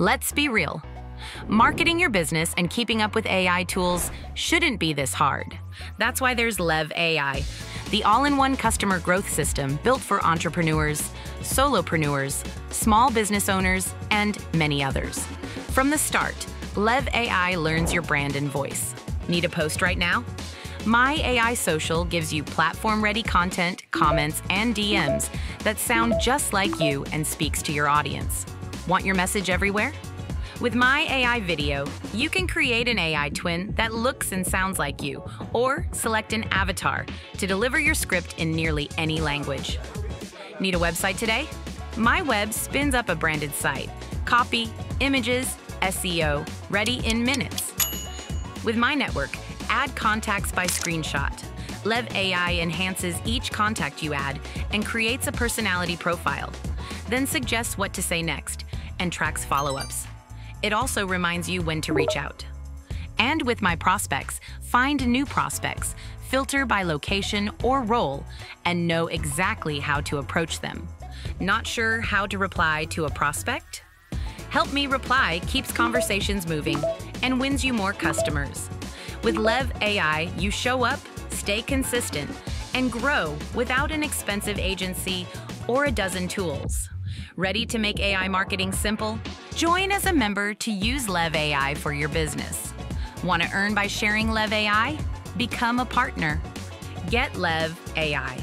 Let's be real. Marketing your business and keeping up with AI tools shouldn't be this hard. That's why there's Lev AI, the all in one customer growth system built for entrepreneurs, solopreneurs, small business owners, and many others. From the start, Lev AI learns your brand and voice. Need a post right now? My AI Social gives you platform ready content, comments, and DMs that sound just like you and speaks to your audience. Want your message everywhere? With My AI Video, you can create an AI twin that looks and sounds like you, or select an avatar to deliver your script in nearly any language. Need a website today? My Web spins up a branded site. Copy, images, SEO, ready in minutes. With My Network, add contacts by screenshot. Lev AI enhances each contact you add and creates a personality profile, then suggests what to say next and tracks follow ups. It also reminds you when to reach out. And with My Prospects, find new prospects, filter by location or role, and know exactly how to approach them. Not sure how to reply to a prospect? Help Me Reply keeps conversations moving and wins you more customers. With Lev AI, you show up, stay consistent, and grow without an expensive agency or a dozen tools. Ready to make AI marketing simple? Join as a member to use Lev AI for your business. Want to earn by sharing Lev AI? Become a partner. Get Lev AI.